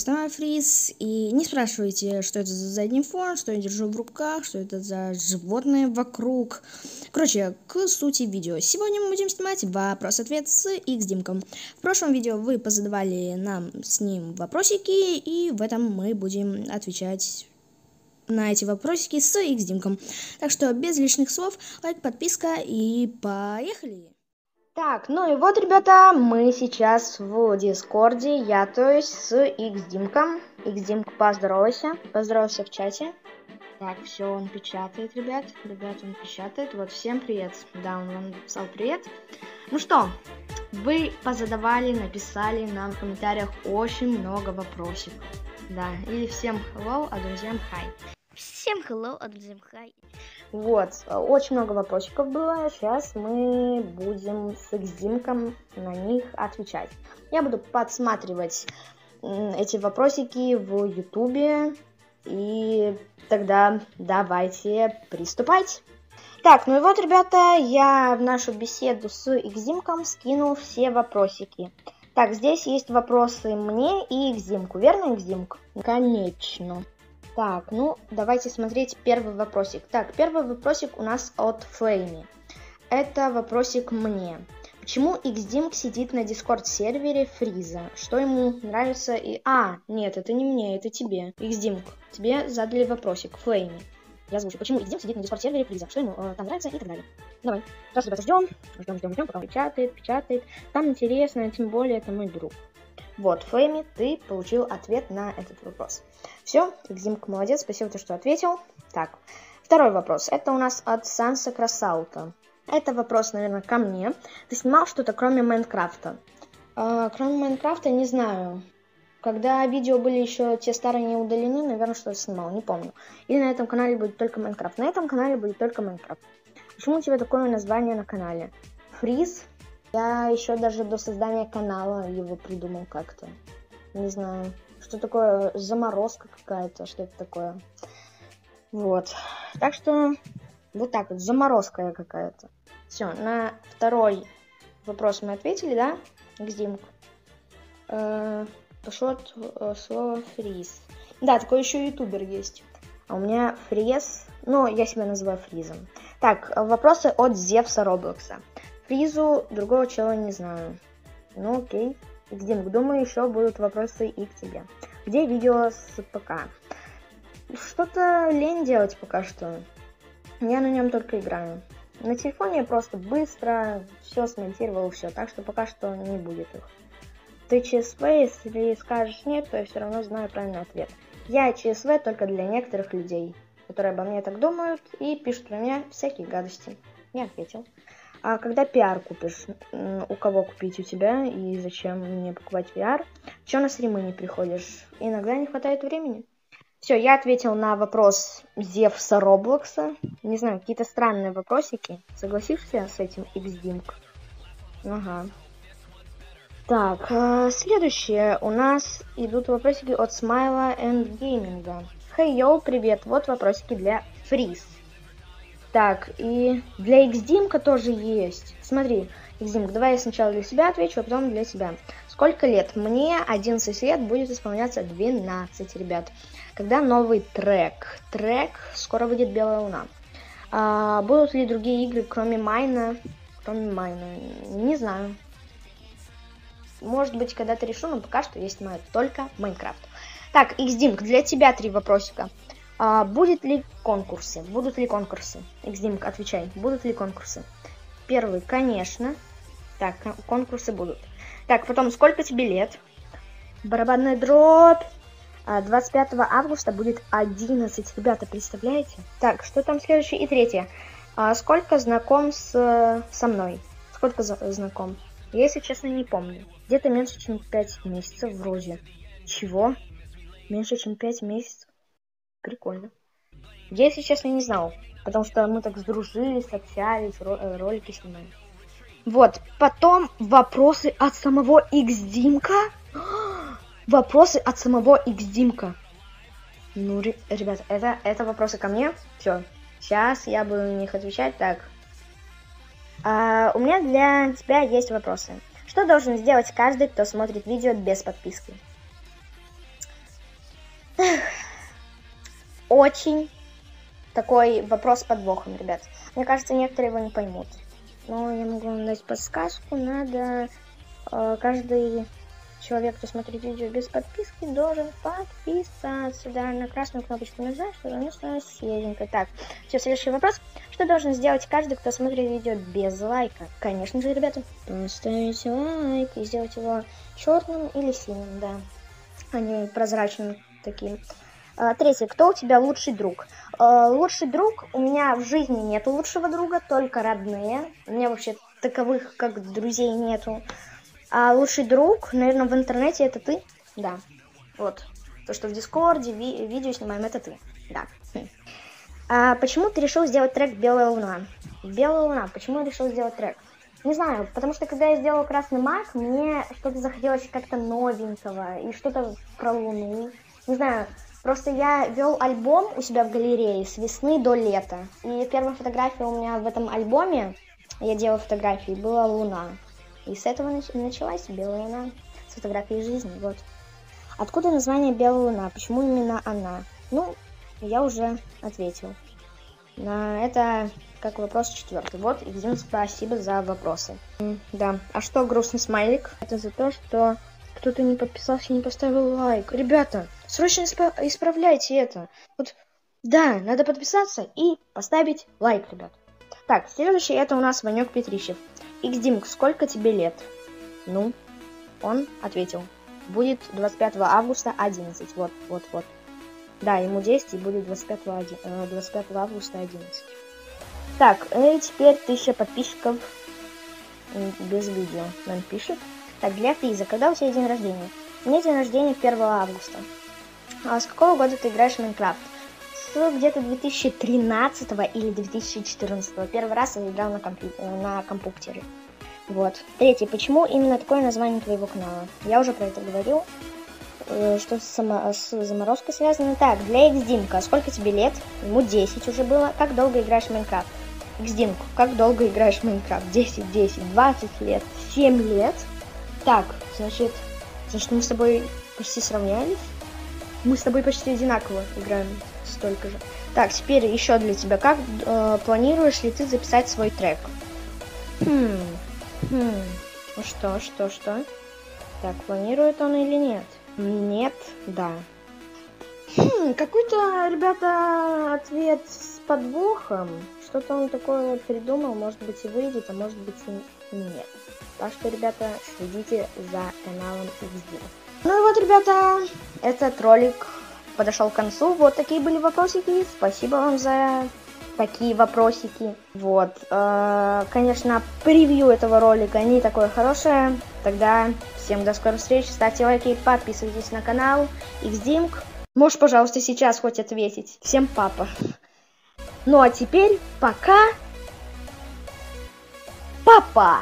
снова Фриз, и не спрашивайте, что это за задний фон, что я держу в руках, что это за животные вокруг. Короче, к сути видео. Сегодня мы будем снимать вопрос-ответ с X-димком. В прошлом видео вы позадавали нам с ним вопросики, и в этом мы будем отвечать на эти вопросики с X-димком. Так что без лишних слов, лайк, подписка и поехали! Так, ну и вот, ребята, мы сейчас в Дискорде, я, то есть, с X-димком. X-димк, поздоровайся, поздоровайся в чате. Так, все, он печатает, ребят. Ребят, он печатает. Вот, всем привет. Да, он вам написал привет. Ну что, вы позадавали, написали нам в комментариях очень много вопросов. Да, и всем hello, а друзьям hi. Всем hello, а друзьям hi. Вот, очень много вопросиков было. Сейчас мы будем с Экзимком на них отвечать. Я буду подсматривать эти вопросики в Ютубе. И тогда давайте приступать. Так, ну и вот, ребята, я в нашу беседу с Экзимком скинул все вопросики. Так, здесь есть вопросы мне и Экзимку, верно, Экзимк? Конечно. Так, ну, давайте смотреть первый вопросик. Так, первый вопросик у нас от Флейми. Это вопросик мне. Почему XDIMK сидит на Discord сервере Фриза? Что ему нравится и... А, нет, это не мне, это тебе. XDIMK, тебе задали вопросик. Флейми. Я озвучу. Почему XDIMK сидит на Discord сервере Фриза? Что ему э, там нравится и так далее. Давай. Сейчас, ребята, ждем. Ждем, ждем, ждем, пока он печатает, печатает. Там интересно, тем более это мой друг. Вот, Флейми, ты получил ответ на этот вопрос. Все, XDIMK молодец, спасибо, что ответил. Так, второй вопрос. Это у нас от Санса Красаута. Это вопрос, наверное, ко мне. Ты снимал что-то кроме Майнкрафта? А, кроме Майнкрафта, не знаю. Когда видео были еще те старые не удалены, наверное, что-то снимал, не помню. Или на этом канале будет только Майнкрафт. На этом канале будет только Майнкрафт. Почему у тебя такое название на канале? Фриз я еще даже до создания канала его придумал как-то. Не знаю, что такое заморозка какая-то, что это такое. Вот. Так что вот так вот, заморозка какая-то. Все, на второй вопрос мы ответили, да, Гздимк? Э, пошло э, слово фриз. Да, такой еще ютубер есть. А у меня фриз, ну, я себя называю фризом. Так, вопросы от Зевса Роблокса. Фризу другого чела не знаю. Ну окей. Дим, думаю, еще будут вопросы и к тебе. Где видео с ПК? Что-то лень делать пока что. Я на нем только играю. На телефоне я просто быстро все смонтировал, все, так что пока что не будет их. Ты ЧСВ, если скажешь нет, то я все равно знаю правильный ответ. Я ЧСВ только для некоторых людей, которые обо мне так думают и пишут про меня всякие гадости. Не ответил. А когда пиар купишь, у кого купить у тебя и зачем мне покупать пиар? Чего на стримы не приходишь? Иногда не хватает времени. Все, я ответил на вопрос Зевса Роблокса. Не знаю, какие-то странные вопросики. Согласишься с этим XDimk? Ага. Так, э, следующее у нас идут вопросики от Смайла Gaming. Хей, йоу, привет, вот вопросики для Фриз. Так, и для XDIMка тоже есть. Смотри, XDIMк, давай я сначала для себя отвечу, а потом для тебя. Сколько лет? Мне 11 лет, будет исполняться 12, ребят. Когда новый трек? Трек «Скоро выйдет Белая Луна». А, будут ли другие игры, кроме Майна? Кроме Майна, не знаю. Может быть, когда-то решу, но пока что снимаю только Майнкрафт. Так, XDIMк, для тебя три вопросика. А, будет ли конкурсы? Будут ли конкурсы? Xdimk, отвечай. Будут ли конкурсы? Первый, конечно. Так, конкурсы будут. Так, потом, сколько тебе лет? Барабанная дробь. 25 а, августа будет 11. Ребята, представляете? Так, что там следующее? И третье. А сколько знаком с, со мной? Сколько за, знаком? Я, если честно, не помню. Где-то меньше, чем 5 месяцев вроде. Чего? Меньше, чем 5 месяцев? Прикольно. Я, если честно, не знал. Потому что мы так сдружились, общались, э, ролики снимали. Вот, потом вопросы от самого Xdimка. Вопросы от самого Xdimка. Ну, ребята, это, это вопросы ко мне. Все. Сейчас я буду на них отвечать. Так. А, у меня для тебя есть вопросы. Что должен сделать каждый, кто смотрит видео без подписки? Очень такой вопрос с подвохом, ребят. Мне кажется, некоторые его не поймут. Но я могу вам дать подсказку. Надо э, каждый человек, кто смотрит видео без подписки, должен подписаться. Да, на красную кнопочку нажать, чтобы оно становилось серенькой. Так, все, следующий вопрос. Что должен сделать каждый, кто смотрит видео без лайка? Конечно же, ребята, поставить лайк и сделать его черным или синим, да, а не прозрачным таким. А, третий. Кто у тебя лучший друг? А, лучший друг? У меня в жизни нет лучшего друга, только родные. У меня вообще таковых, как друзей, нету. А лучший друг, наверное, в интернете это ты? Да. Вот. То, что в Дискорде ви видео снимаем, это ты. Да. Хм. А почему ты решил сделать трек «Белая луна»? «Белая луна». Почему я решил сделать трек? Не знаю, потому что когда я сделала «Красный маг», мне что-то захотелось как-то новенького и что-то про луну. Не знаю, Просто я вел альбом у себя в галерее с весны до лета. И первая фотография у меня в этом альбоме, я делала фотографии, была луна. И с этого нач- началась белая луна. С фотографией жизни, вот. Откуда название Белая Луна? Почему именно она? Ну, я уже ответил. На это как вопрос четвертый. Вот, и всем спасибо за вопросы. Да. А что грустный смайлик? Это за то, что кто-то не подписался, не поставил лайк. Ребята, срочно исправляйте это. Вот, да, надо подписаться и поставить лайк, ребят. Так, следующий это у нас Ванек Петрищев. Xdimk, сколько тебе лет? Ну, он ответил. Будет 25 августа 11. Вот, вот, вот. Да, ему 10 и будет 25, 25 э, августа 11. Так, и теперь 1000 подписчиков без видео нам пишет. Так, для Физа, когда у тебя день рождения? У меня день рождения 1 августа. А с какого года ты играешь в Майнкрафт? С где-то 2013 или 2014. Первый раз я играл на, компью... на компьютере. Вот. Третий. Почему именно такое название твоего канала? Я уже про это говорил. Э, что с, само... с заморозкой связано. Так, для Xdimka. Сколько тебе лет? Ему 10 уже было. Как долго играешь в Майнкрафт? Xdimku. Как долго играешь в Майнкрафт? 10, 10, 20 лет, 7 лет. Так, значит, значит мы с тобой почти сравнялись. Мы с тобой почти одинаково играем столько же. Так, теперь еще для тебя. Как э, планируешь ли ты записать свой трек? Хм, хм, ну что, что, что? Так, планирует он или нет? Нет, да. Хм, какой-то, ребята, ответ с подвохом. Что-то он такое вот придумал, может быть и выйдет, а может быть и нет. Так что, ребята, следите за каналом XD. Ну и вот, ребята, этот ролик подошел к концу. Вот такие были вопросики. Спасибо вам за такие вопросики. Вот. Э, конечно, превью этого ролика не такое хорошее. Тогда всем до скорых встреч. Ставьте лайки, подписывайтесь на канал. XDimk. Можешь, пожалуйста, сейчас хоть ответить. Всем папа. Ну а теперь пока. Папа!